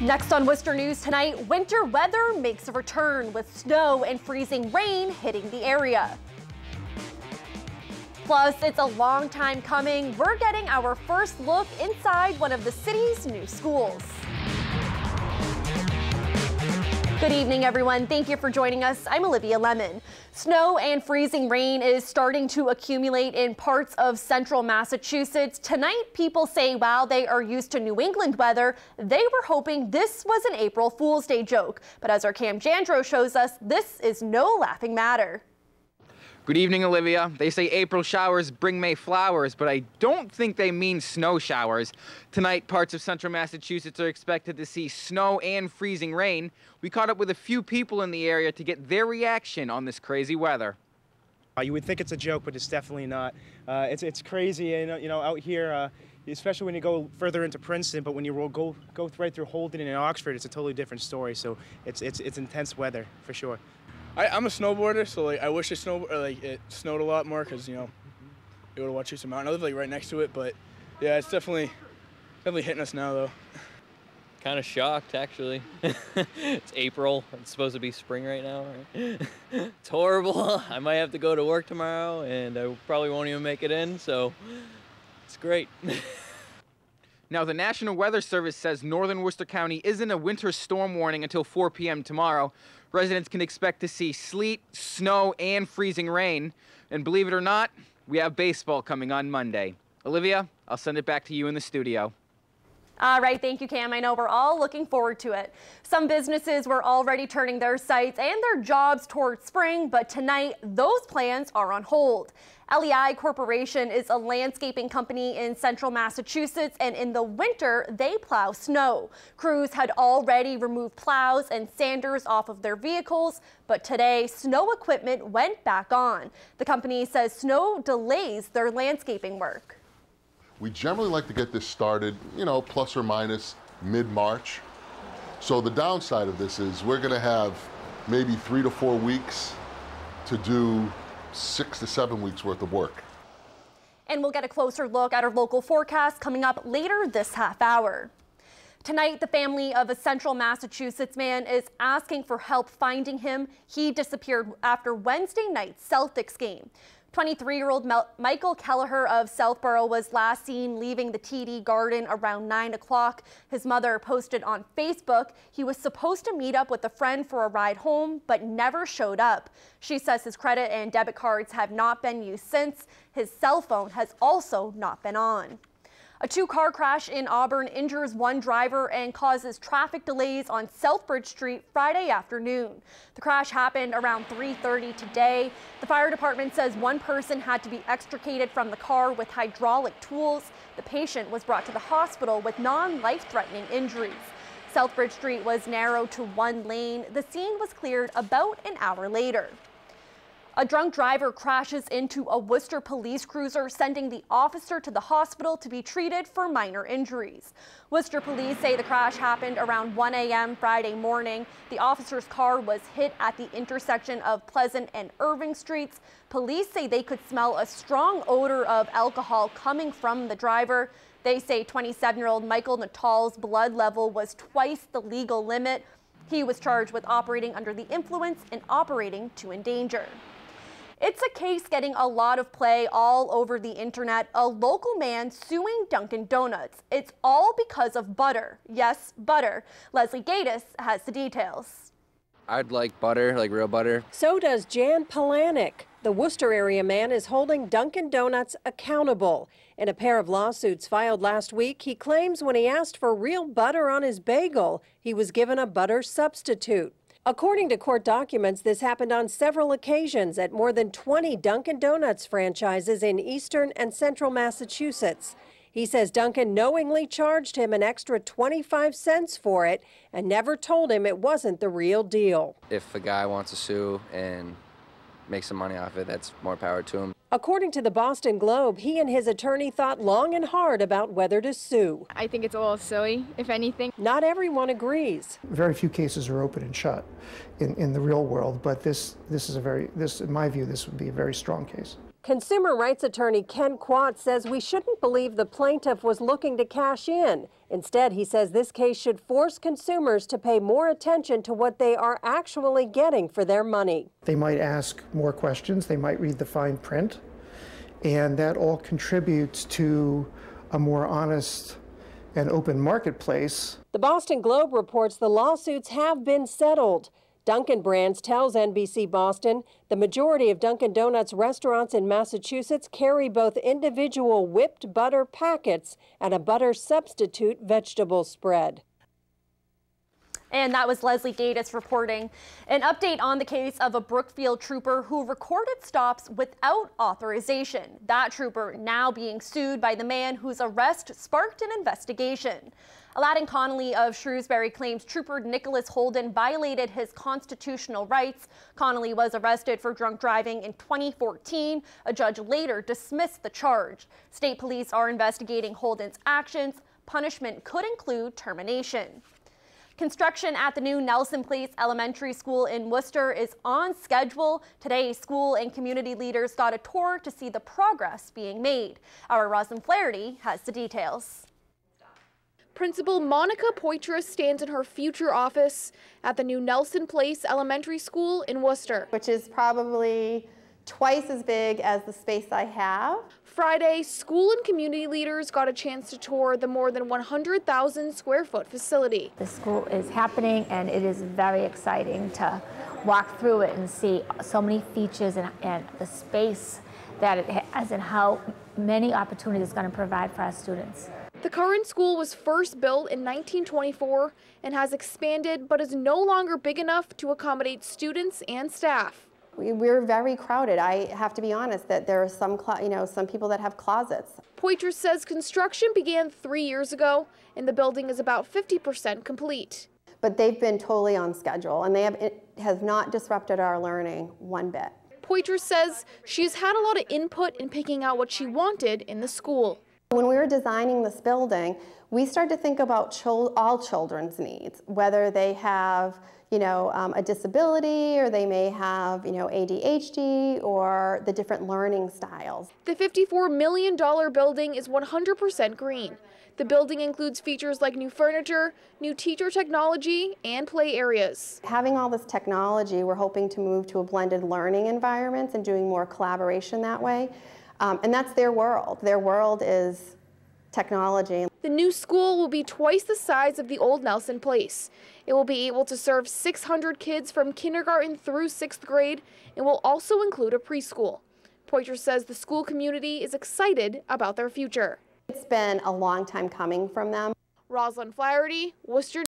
Next on Worcester News tonight, winter weather makes a return with snow and freezing rain hitting the area. Plus, it's a long time coming. We're getting our first look inside one of the city's new schools. Good evening, everyone. Thank you for joining us. I'm Olivia Lemon. Snow and freezing rain is starting to accumulate in parts of central Massachusetts. Tonight, people say while they are used to New England weather, they were hoping this was an April Fool's Day joke. But as our Cam Jandro shows us, this is no laughing matter. Good evening, Olivia. They say April showers bring May flowers, but I don't think they mean snow showers. Tonight, parts of central Massachusetts are expected to see snow and freezing rain. We caught up with a few people in the area to get their reaction on this crazy weather. Uh, you would think it's a joke, but it's definitely not. Uh, it's, it's crazy, and you know, out here, uh, especially when you go further into Princeton, but when you go go right through Holden and Oxford, it's a totally different story. So it's it's it's intense weather for sure. I, am a snowboarder, so like I wish it snowed like it snowed a lot more because you know you would have Wachusett Mountain. I live like right next to it, but yeah, it's definitely definitely hitting us now though. Kind of shocked actually. it's April. It's supposed to be spring right now. Right? it's horrible. I might have to go to work tomorrow, and I probably won't even make it in. So it's great. Now, the National Weather Service says northern Worcester County is in a winter storm warning until 4 p.m. tomorrow. Residents can expect to see sleet, snow, and freezing rain. And believe it or not, we have baseball coming on Monday. Olivia, I'll send it back to you in the studio. All right, thank you, Cam. I know we're all looking forward to it. Some businesses were already turning their sights and their jobs towards spring, but tonight those plans are on hold. LEI Corporation is a landscaping company in central Massachusetts, and in the winter, they plow snow. Crews had already removed plows and sanders off of their vehicles, but today, snow equipment went back on. The company says snow delays their landscaping work. We generally like to get this started, you know, plus or minus mid-March. So the downside of this is we're going to have maybe three to four weeks to do six to seven weeks worth of work. And we'll get a closer look at our local forecast coming up later this half hour. Tonight, the family of a central Massachusetts man is asking for help finding him. He disappeared after Wednesday night's Celtics game. 23-year-old Michael Kelleher of Southborough was last seen leaving the TD Garden around 9 o'clock. His mother posted on Facebook he was supposed to meet up with a friend for a ride home, but never showed up. She says his credit and debit cards have not been used since. His cell phone has also not been on. A two-car crash in Auburn injures one driver and causes traffic delays on Southbridge Street Friday afternoon. The crash happened around 3.30 today. The fire department says one person had to be extricated from the car with hydraulic tools. The patient was brought to the hospital with non-life-threatening injuries. Southbridge Street was narrowed to one lane. The scene was cleared about an hour later. A drunk driver crashes into a Worcester police cruiser, sending the officer to the hospital to be treated for minor injuries. Worcester police say the crash happened around 1 a.m. Friday morning. The officer's car was hit at the intersection of Pleasant and Irving Streets. Police say they could smell a strong odor of alcohol coming from the driver. They say 27-year-old Michael Natal's blood level was twice the legal limit. He was charged with operating under the influence and operating to endanger. It's a case getting a lot of play all over the internet. A local man suing Dunkin' Donuts. It's all because of butter. Yes, butter. Leslie Gatiss has the details. I'd like butter, like real butter. So does Jan Polanik. The Worcester area man is holding Dunkin' Donuts accountable. In a pair of lawsuits filed last week, he claims when he asked for real butter on his bagel, he was given a butter substitute. According to court documents, this happened on several occasions at more than 20 Dunkin' Donuts franchises in eastern and central Massachusetts. He says Dunkin' knowingly charged him an extra 25 cents for it and never told him it wasn't the real deal. If a guy wants to sue and make some money off it, that's more power to him. According to the Boston Globe, he and his attorney thought long and hard about whether to sue. I think it's a little silly, if anything. Not everyone agrees. Very few cases are open and shut in, in the real world, but this, this is a very, this, in my view, this would be a very strong case. Consumer rights attorney Ken Quat says we shouldn't believe the plaintiff was looking to cash in. Instead, he says this case should force consumers to pay more attention to what they are actually getting for their money. They might ask more questions, they might read the fine print, and that all contributes to a more honest and open marketplace. The Boston Globe reports the lawsuits have been settled. Dunkin' Brands tells NBC Boston the majority of Dunkin' Donuts restaurants in Massachusetts carry both individual whipped butter packets and a butter substitute vegetable spread. And that was Leslie Gatus reporting. An update on the case of a Brookfield trooper who recorded stops without authorization. That trooper now being sued by the man whose arrest sparked an investigation. Aladdin Connolly of Shrewsbury claims Trooper Nicholas Holden violated his constitutional rights. Connolly was arrested for drunk driving in 2014. A judge later dismissed the charge. State police are investigating Holden's actions. Punishment could include termination. Construction at the new Nelson Place Elementary School in Worcester is on schedule. Today, school and community leaders got a tour to see the progress being made. Our Roslyn Flaherty has the details. Principal Monica Poitras stands in her future office at the new Nelson Place Elementary School in Worcester. Which is probably twice as big as the space I have. Friday, school and community leaders got a chance to tour the more than 100,000 square foot facility. The school is happening and it is very exciting to walk through it and see so many features and, and the space that it has and how many opportunities it's going to provide for our students. The current school was first built in 1924 and has expanded but is no longer big enough to accommodate students and staff. We're very crowded. I have to be honest that there are some, you know, some people that have closets. Poitras says construction began three years ago and the building is about 50% complete. But they've been totally on schedule and they have, it has not disrupted our learning one bit. Poitras says she's had a lot of input in picking out what she wanted in the school. When we were designing this building, we started to think about chil all children's needs, whether they have you know, um, a disability or they may have, you know, ADHD or the different learning styles. The $54 million building is 100% green. The building includes features like new furniture, new teacher technology, and play areas. Having all this technology, we're hoping to move to a blended learning environment and doing more collaboration that way. Um, and that's their world. Their world is technology. The new school will be twice the size of the old Nelson Place. It will be able to serve 600 kids from kindergarten through sixth grade and will also include a preschool. Poitras says the school community is excited about their future. It's been a long time coming from them. Roslyn Flaherty, Worcester